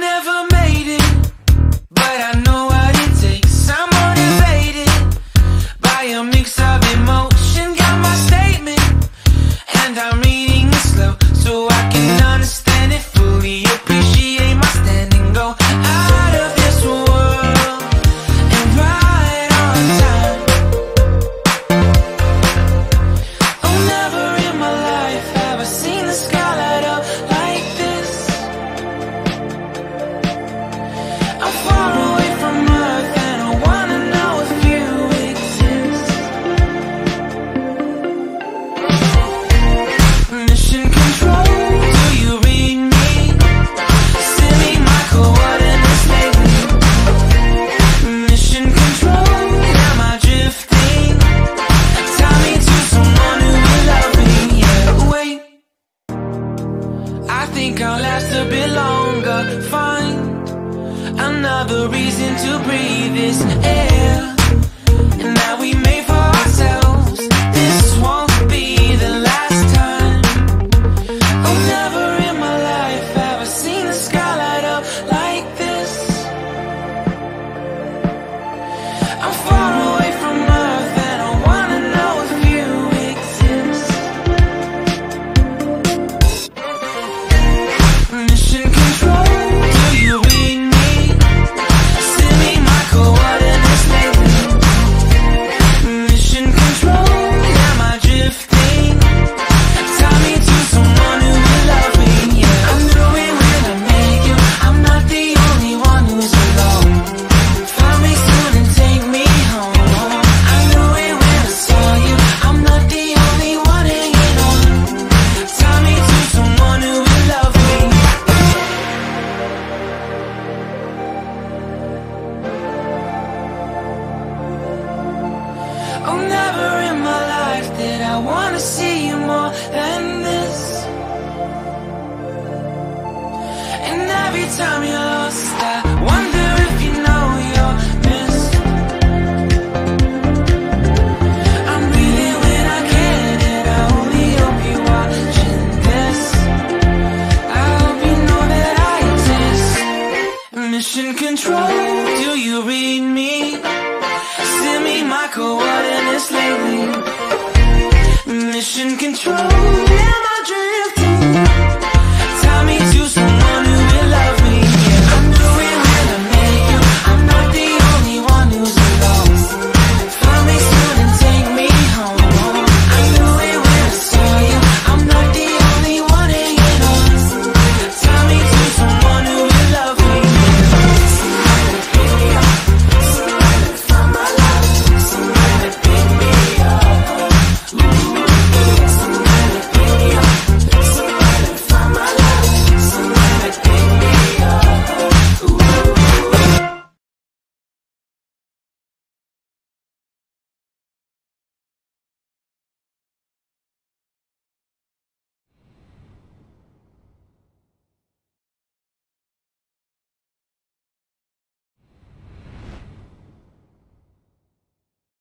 never made it, but I know. can't last a bit longer. Find another reason to breathe this air. And now we made for ourselves. I wanna see you more than this. And every time you're lost, I wonder if you know you're missed. I'm breathing when I can, and I only hope you're watching this. I hope you know that I exist. Mission control, do you read me? Send me my coordinates lately. Losing control.